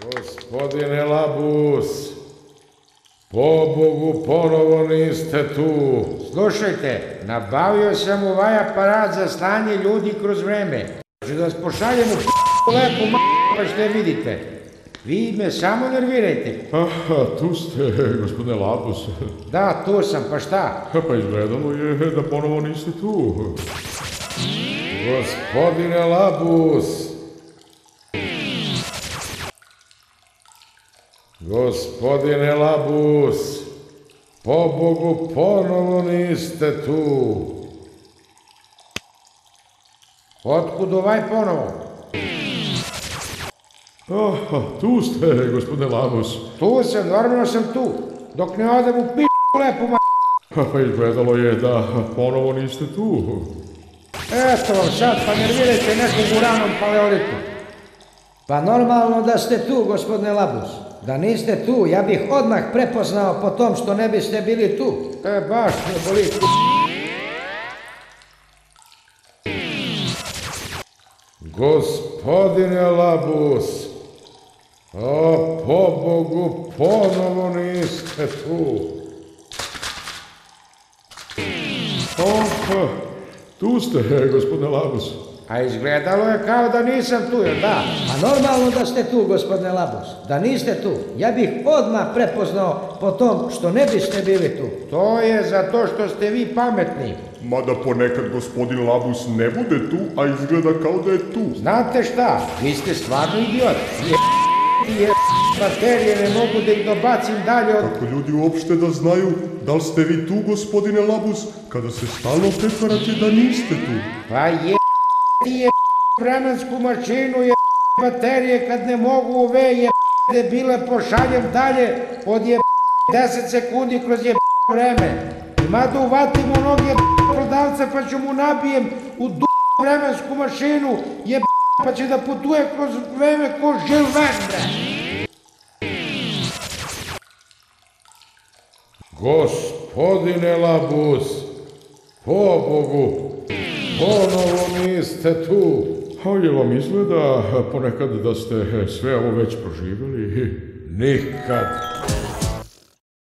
Gospodine Labus, pobogu ponovo niste tu. Slušajte, nabavio sam ovaj aparat za slanje ljudi kroz vreme. Ću da vas pošaljem u lepu m***, pa što vidite. Vi me samo nervirajte. Aha, tu ste, gospodine Labus. Da, tu sam, pa šta? Pa izgledalo je da ponovo niste tu. Gospodine Labus. Gospodine Labus, pobogu ponovo niste tu. Otkud ovaj ponovo? Aha, tu ste, gospodine Labus. Tu sam, normalno sam tu. Dok ne odem u p*** lepu m***. Pa izgledalo je da ponovo niste tu. Eto vam sad, pa nervirajte nekog u ranom paleolitu. Pa normalno da ste tu, gospodine Labus. Da niste tu, ja bih odmah prepoznao po tom što ne biste bili tu. E, baš me boli. Gospodine Labus, o pobogu ponovo niste tu. Opa, tu ste, gospodine Labus. A izgledalo je kao da nisam tu, jel da? Pa normalno da ste tu, gospodine Labus. Da niste tu, ja bih odmah prepoznao po tom što ne biste bili tu. To je zato što ste vi pametni. Mada ponekad gospodin Labus ne bude tu, a izgleda kao da je tu. Znate šta? Vi ste stvarno idiot. Je, je materije ne mogu da ih dobacim dalje od... Kako ljudi uopšte da znaju da li ste vi tu, gospodine Labus, kada se stalno pretvarate da niste tu? Pa je ti je vremensku mašinu je baterije kad ne mogu ove je debile pošaljem dalje od je 10 sekundi kroz je vreme. Ima da uvatim onog je prodavca pa ću mu nabijem u du vremensku mašinu je pa će da putuje kroz vreme ko žil bre. Gospodine Labus, pobogu, ponovo niste tu. A je vam izgleda ponekad da ste sve ovo već proživjeli? Nikad.